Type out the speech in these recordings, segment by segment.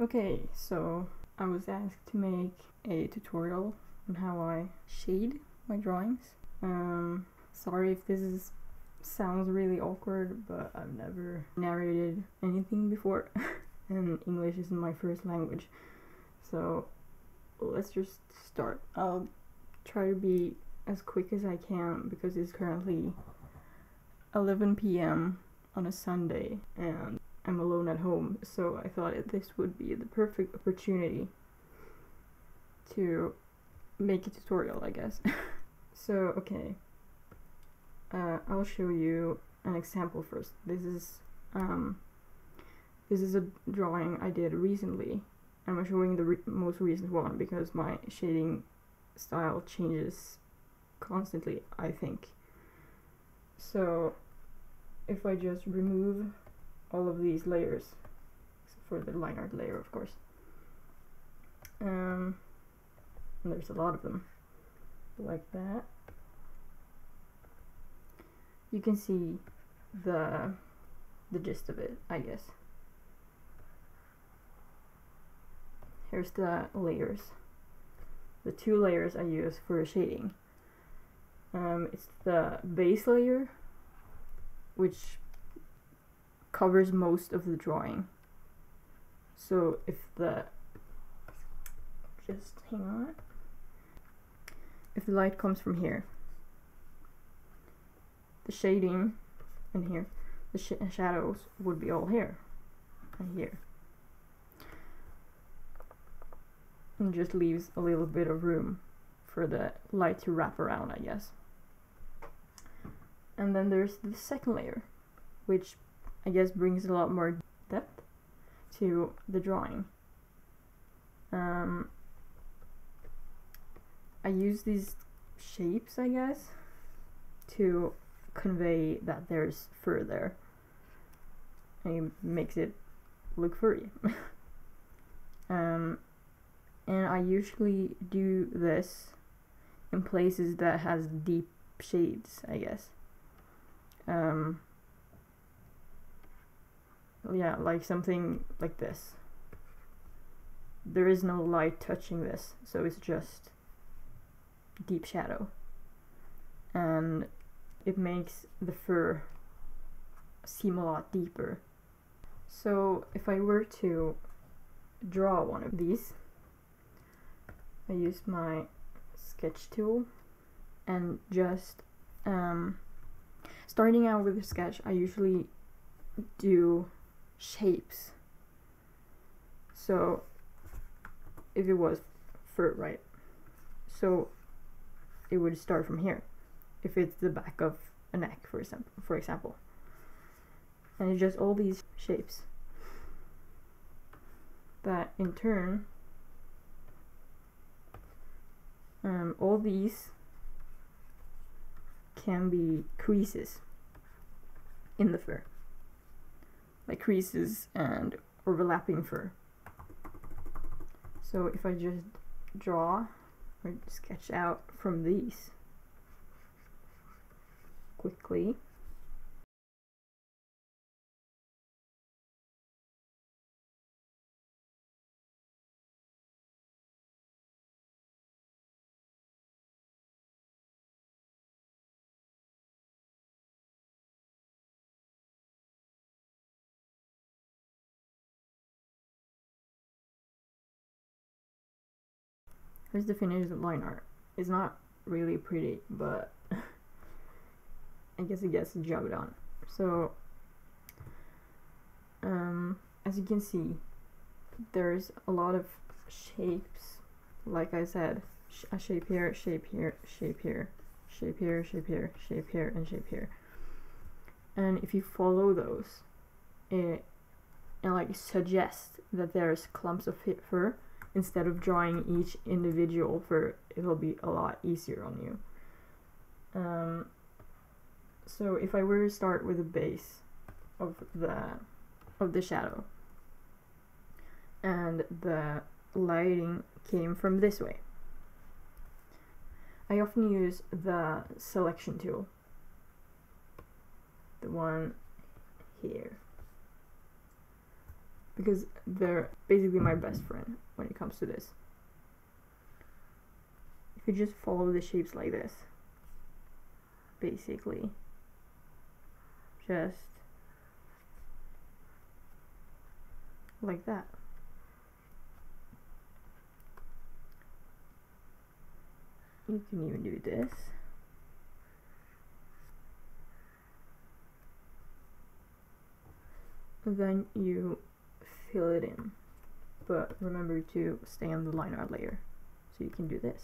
Okay, so I was asked to make a tutorial on how I shade my drawings. Um, sorry if this is sounds really awkward, but I've never narrated anything before, and English isn't my first language. So let's just start. I'll try to be as quick as I can because it's currently 11 p.m. on a Sunday and I'm alone at home, so I thought this would be the perfect opportunity to make a tutorial, I guess. so, okay, uh, I'll show you an example first. This is um, this is a drawing I did recently. I'm showing the re most recent one because my shading style changes constantly, I think. So if I just remove all of these layers, for the line art layer of course, um, there's a lot of them, like that, you can see the the gist of it, I guess. Here's the layers. The two layers I use for shading. Um, it's the base layer, which covers most of the drawing. So if the, just hang on, if the light comes from here, the shading in here, the sh shadows would be all here and here. And just leaves a little bit of room for the light to wrap around, I guess. And then there's the second layer, which I guess brings a lot more depth to the drawing. Um, I use these shapes, I guess, to convey that there's fur there. And it makes it look furry. um, and I usually do this in places that has deep shades, I guess. Um, yeah, like something like this. There is no light touching this, so it's just deep shadow. And it makes the fur seem a lot deeper. So if I were to draw one of these, I use my sketch tool and just um, starting out with a sketch I usually do shapes. So if it was fur right? So it would start from here if it's the back of a neck for example for example. And it's just all these shapes. That in turn um, all these can be creases in the fur like creases and overlapping fur. So if I just draw or sketch out from these quickly Here's the finished line art. It's not really pretty, but I guess it gets the job done. So, um, as you can see, there's a lot of shapes. Like I said, sh a shape here, shape here, shape here, shape here, shape here, shape here, and shape here. And if you follow those, it and like suggest that there's clumps of fur instead of drawing each individual for it'll be a lot easier on you. Um, so if I were to start with the base of the of the shadow and the lighting came from this way. I often use the selection tool. The one here because they're basically my best friend when it comes to this. If you just follow the shapes like this, basically, just like that. You can even do this. then you fill it in. But remember to stay on the line art layer so you can do this.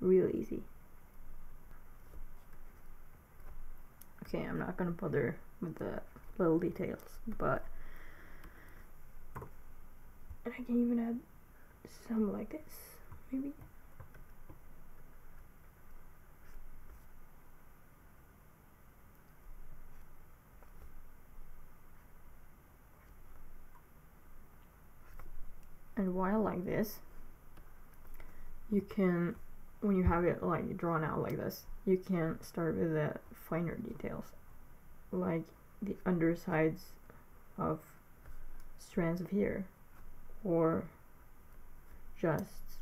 Real easy. Okay I'm not gonna bother with the little details but and I can even add some like this maybe and while like this you can when you have it like drawn out like this you can start with the finer details like the undersides of strands of hair or just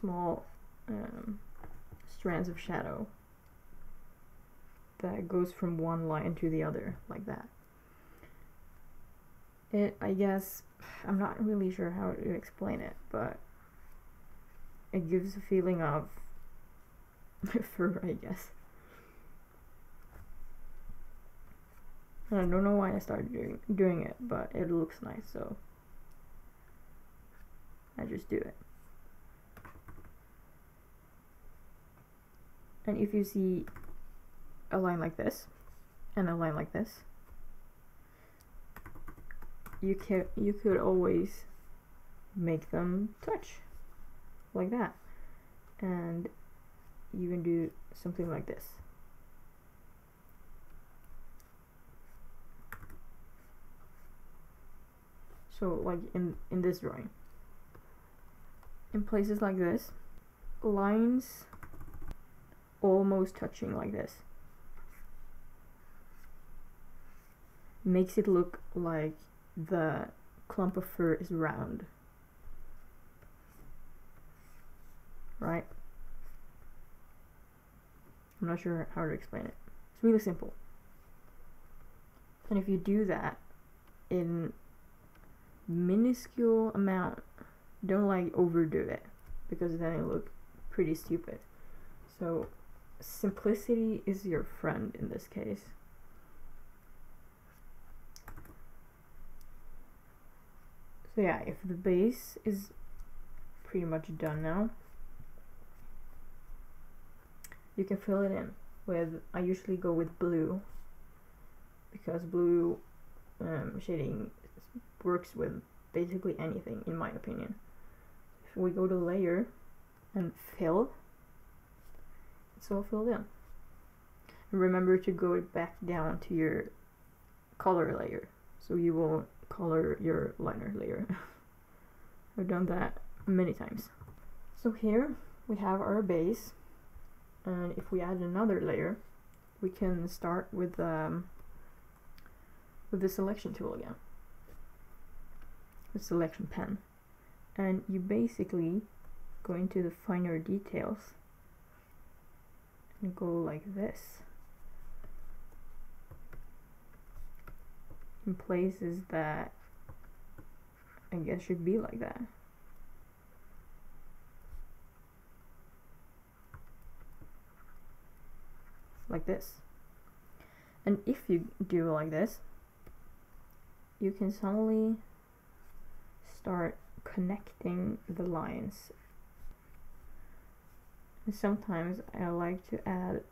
small um, strands of shadow that goes from one line to the other like that. It I guess I'm not really sure how to explain it, but it gives a feeling of fur, I guess. I don't know why I started doing doing it, but it looks nice, so I just do it. And if you see a line like this and a line like this, you can you could always make them touch like that. And you can do something like this. So like in in this drawing. In places like this lines almost touching like this. Makes it look like the clump of fur is round. Right? I'm not sure how to explain it. It's really simple. And if you do that in minuscule amount, don't like overdo it because then it look pretty stupid. So simplicity is your friend in this case. So yeah, if the base is pretty much done now, you can fill it in with, I usually go with blue because blue um, shading works with basically anything in my opinion. If we go to layer and fill, it's all filled in. remember to go back down to your color layer so you won't color your liner layer. I've done that many times. So here we have our base and if we add another layer we can start with um, with the selection tool again the selection pen and you basically go into the finer details and go like this places that I guess should be like that. Like this. And if you do like this, you can suddenly start connecting the lines. Sometimes I like to add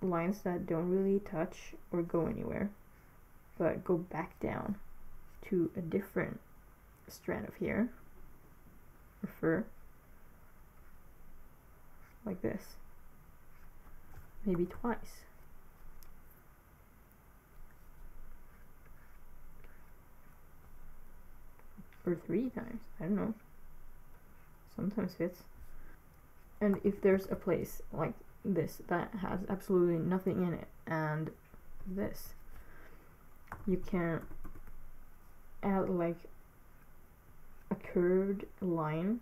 lines that don't really touch or go anywhere but go back down to a different strand of hair. Or like this. Maybe twice. Or three times I don't know. Sometimes fits. And if there's a place like this that has absolutely nothing in it and this you can add like a curved line.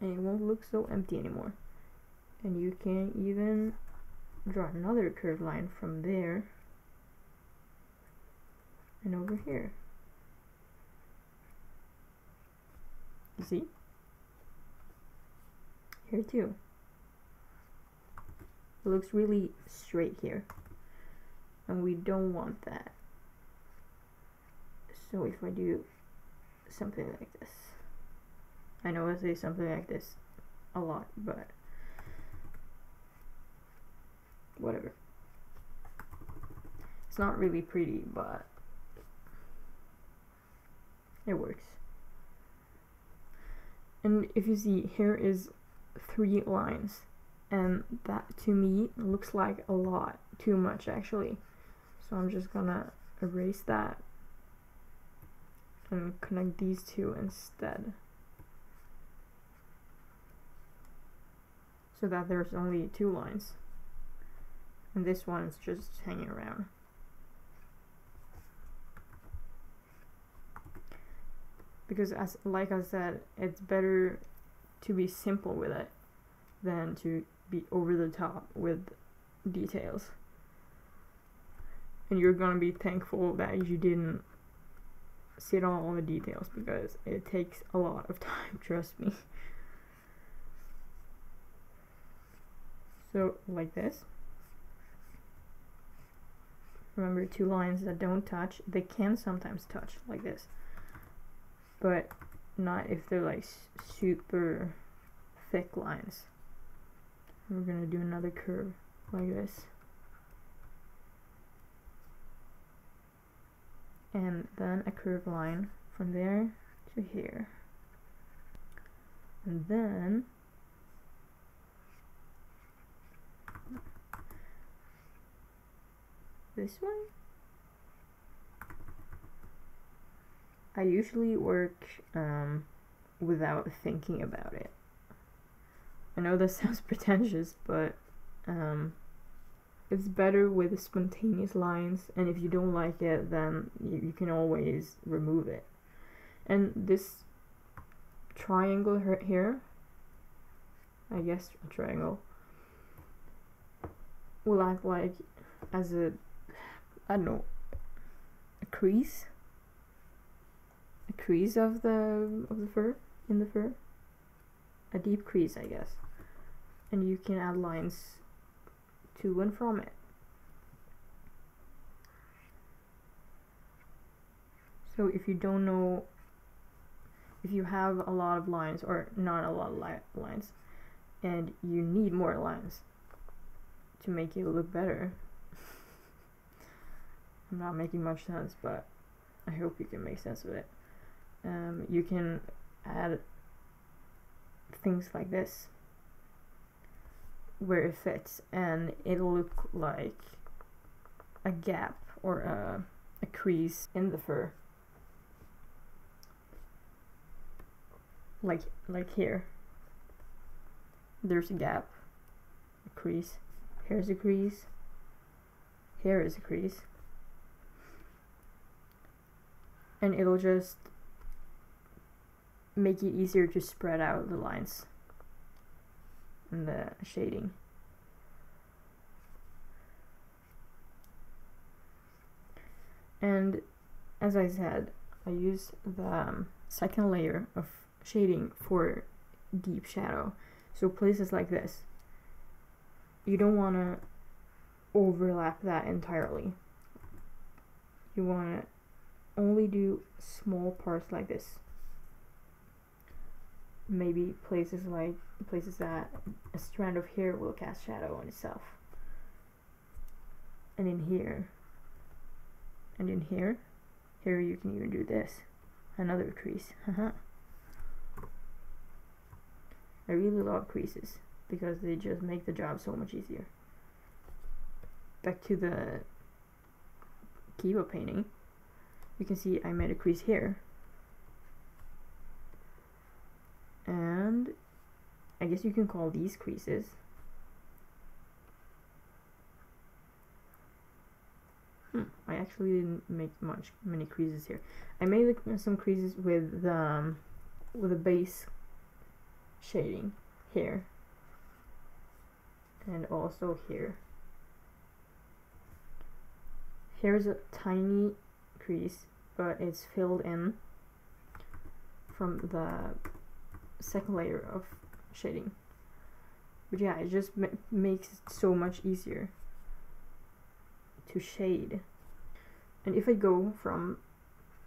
And it won't look so empty anymore. And you can even draw another curved line from there and over here. You see? Here too. It looks really straight here and we don't want that. So if I do something like this I know I say something like this a lot but whatever. It's not really pretty but it works. And if you see here is three lines. And that to me looks like a lot too much actually so I'm just gonna erase that and connect these two instead. So that there's only two lines. And this one is just hanging around. Because as like I said it's better to be simple with it than to be over the top with details and you're gonna be thankful that you didn't sit on all the details because it takes a lot of time trust me. So like this. Remember two lines that don't touch they can sometimes touch like this. But not if they're like super thick lines. We're gonna do another curve like this and then a curved line from there to here. And then this one I usually work um, without thinking about it. I know this sounds pretentious but um, it's better with spontaneous lines and if you don't like it then you, you can always remove it. And this triangle here I guess a triangle will act like as a I don't know a crease? A crease of the of the fur in the fur? A deep crease I guess. And you can add lines to and from it. So if you don't know, if you have a lot of lines or not a lot of li lines and you need more lines to make it look better, I'm not making much sense but I hope you can make sense of it. Um, you can add things like this where it fits and it'll look like a gap or a, a crease in the fur. Like like here. There's a gap a crease. Here's a crease. Here is a crease. And it'll just make it easier to spread out the lines and the shading. And as I said, I use the um, second layer of shading for deep shadow. So places like this, you don't want to overlap that entirely. You want to only do small parts like this maybe places like places that a strand of hair will cast shadow on itself. And in here and in here here you can even do this. Another crease uh-huh. I really love creases because they just make the job so much easier. Back to the Kiva painting. You can see I made a crease here and I guess you can call these creases hmm. I actually didn't make much many creases here. I made some creases with the um, with a base shading here and also here. Here's a tiny crease, but it's filled in from the second layer of shading. But yeah, it just ma makes it so much easier to shade. And if I go from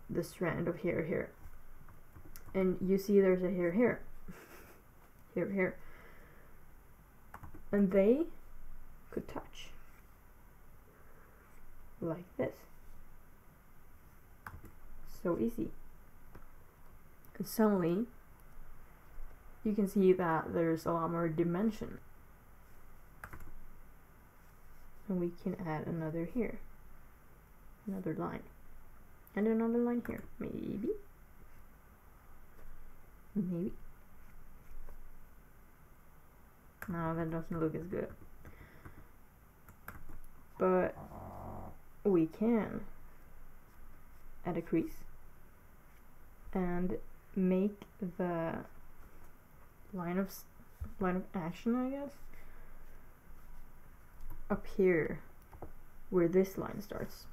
the strand of hair here, and you see there's a hair here, here, here, and they could touch like this. So easy. And suddenly you can see that there's a lot more dimension. And we can add another here. Another line. And another line here. Maybe. Maybe. No, that doesn't look as good. But we can add a crease and make the line of line of action, I guess, up here where this line starts.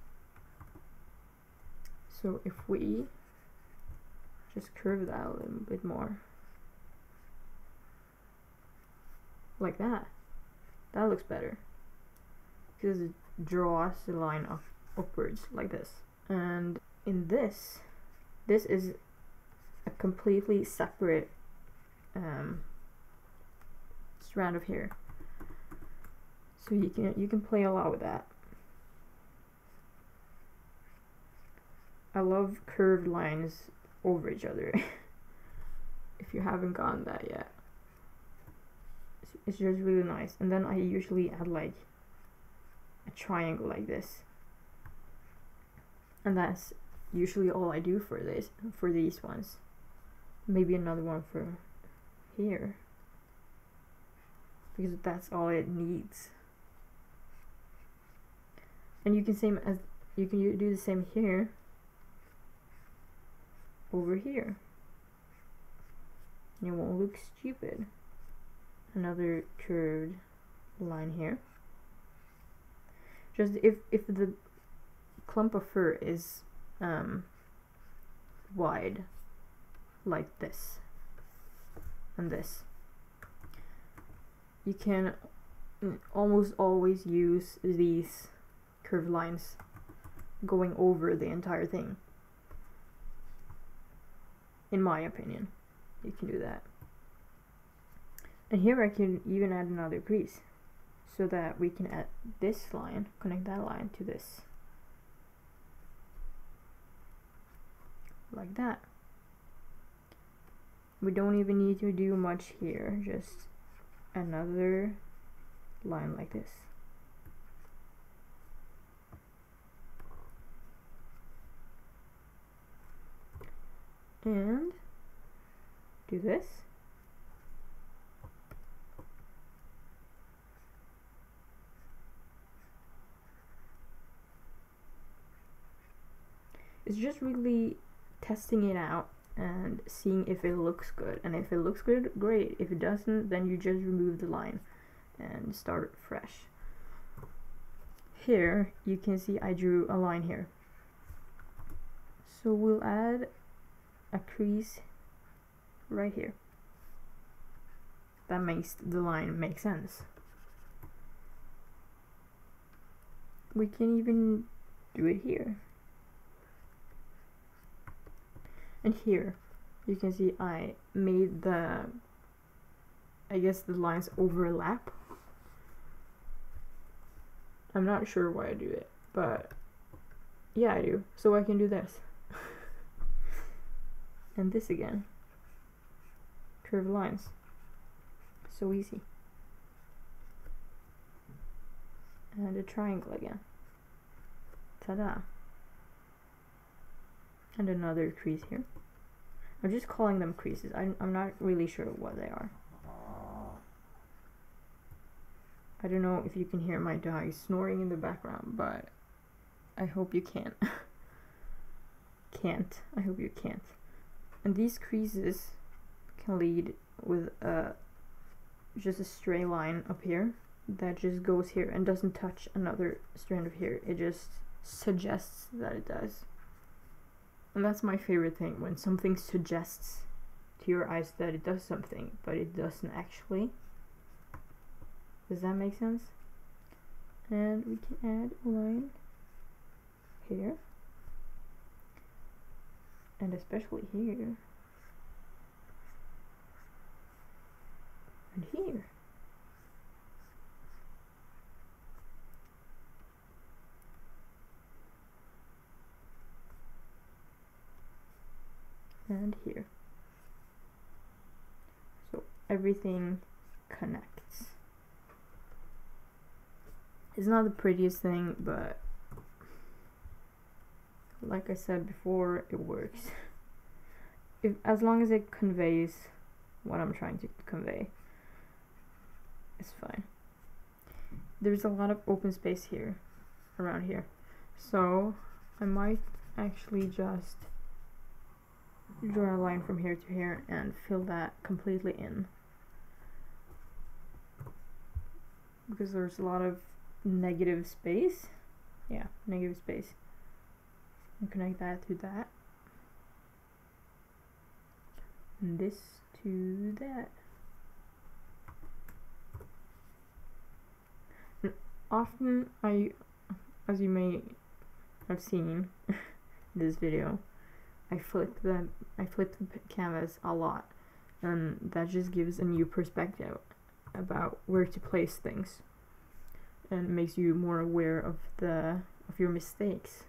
So if we just curve that a little bit more, like that, that looks better because it draws the line up upwards like this. And in this, this is a completely separate um, strand of hair. So you can you can play a lot with that. I love curved lines over each other. if you haven't gotten that yet, it's, it's just really nice. And then I usually add like a triangle like this, and that's usually all I do for this for these ones. Maybe another one for here. Because that's all it needs. And you can same as you can do the same here. Over here. And it won't look stupid. Another curved line here. Just if if the clump of fur is um, wide like this and this. You can mm, almost always use these curved lines going over the entire thing. In my opinion, you can do that. And here I can even add another crease so that we can add this line, connect that line to this. Like that we don't even need to do much here. Just another line like this. And do this. It's just really testing it out and seeing if it looks good. And if it looks good great. If it doesn't then you just remove the line and start fresh. Here you can see I drew a line here. So we'll add a crease right here. That makes the line make sense. We can even do it here and here you can see I made the I guess the lines overlap. I'm not sure why I do it but yeah I do. So I can do this. And this again. Curved lines. So easy. And a triangle again. Ta-da and another crease here I'm just calling them creases. I'm, I'm not really sure what they are. I don't know if you can hear my dog snoring in the background, but I hope you can. can't. I hope you can't. And these creases can lead with a just a straight line up here that just goes here and doesn't touch another strand of hair. It just suggests that it does. And that's my favorite thing when something suggests to your eyes that it does something, but it doesn't actually. Does that make sense? And we can add a line here. And especially here. And here. And here. So everything connects. It's not the prettiest thing, but like I said before, it works. If as long as it conveys what I'm trying to convey, it's fine. There's a lot of open space here, around here, so I might actually just draw a line from here to here and fill that completely in. Because there's a lot of negative space. Yeah negative space. And connect that to that. And this to that. And often I as you may have seen this video I flip the I flip the canvas a lot, and that just gives a new perspective about where to place things, and makes you more aware of the of your mistakes.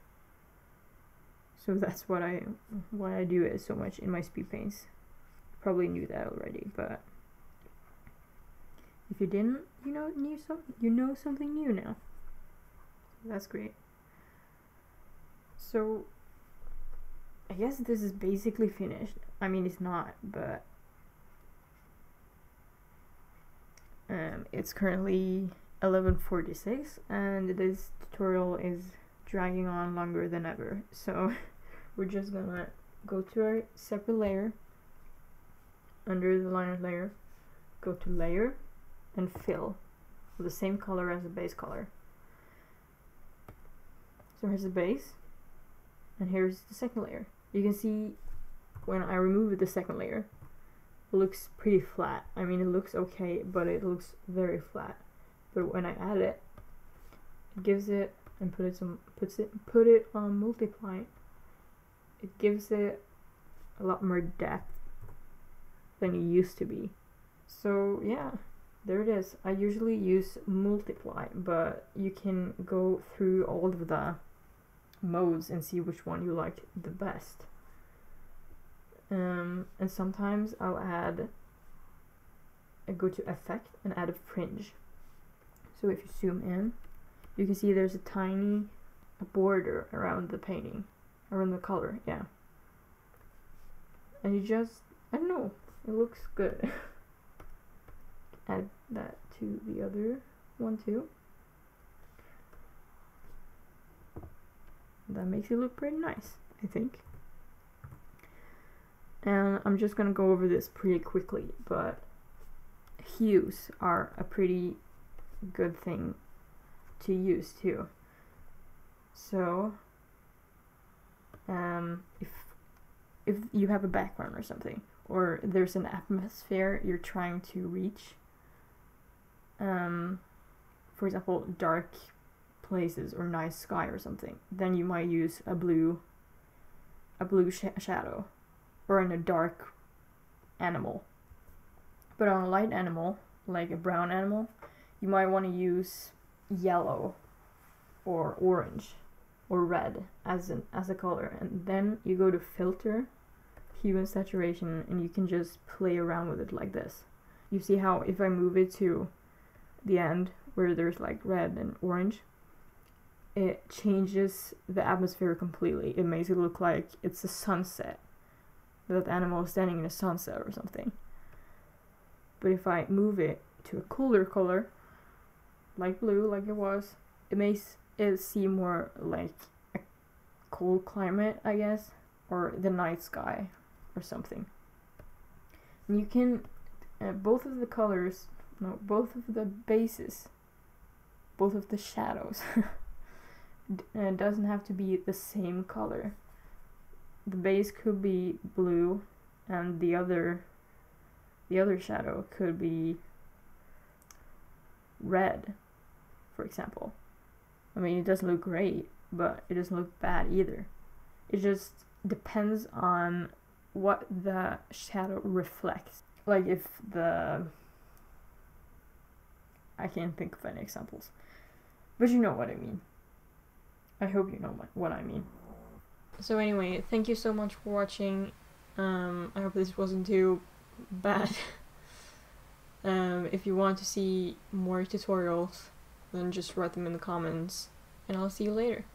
So that's what I why I do it so much in my speed paints. Probably knew that already, but if you didn't, you know, knew some, you know something new now. That's great. So I guess this is basically finished. I mean, it's not, but um, it's currently 11:46, and this tutorial is dragging on longer than ever. So we're just gonna go to our separate layer under the liner layer, go to layer, and fill with the same color as the base color. So here's the base, and here's the second layer you can see when I remove the second layer it looks pretty flat. I mean it looks okay but it looks very flat. But when I add it it gives it and put it some puts it put it on multiply. It gives it a lot more depth than it used to be. So yeah there it is. I usually use multiply but you can go through all of the modes and see which one you like the best. Um, and sometimes I'll add, I go to effect and add a fringe. So if you zoom in, you can see there's a tiny border around the painting, around the color, yeah. And you just, I don't know, it looks good. add that to the other one too. That makes it look pretty nice I think. And I'm just gonna go over this pretty quickly but hues are a pretty good thing to use too. So um, if if you have a background or something or there's an atmosphere you're trying to reach um, for example dark places or nice sky or something, then you might use a blue a blue sh shadow or in a dark animal. But on a light animal, like a brown animal, you might want to use yellow or orange or red as an as a color and then you go to filter hue and saturation and you can just play around with it like this. You see how if I move it to the end where there's like red and orange, it changes the atmosphere completely. It makes it look like it's a sunset. That animal is standing in a sunset or something. But if I move it to a cooler color, like blue, like it was, it makes it seem more like a cold climate, I guess, or the night sky or something. And you can, uh, both of the colors, no, both of the bases, both of the shadows, uh, doesn't have to be the same color. The base could be blue and the other the other shadow could be red, for example. I mean, it doesn't look great, but it doesn't look bad either. It just depends on what the shadow reflects. Like if the I can't think of any examples. But you know what I mean. I hope you know what I mean. So anyway, thank you so much for watching. Um, I hope this wasn't too bad. um, if you want to see more tutorials, then just write them in the comments, and I'll see you later.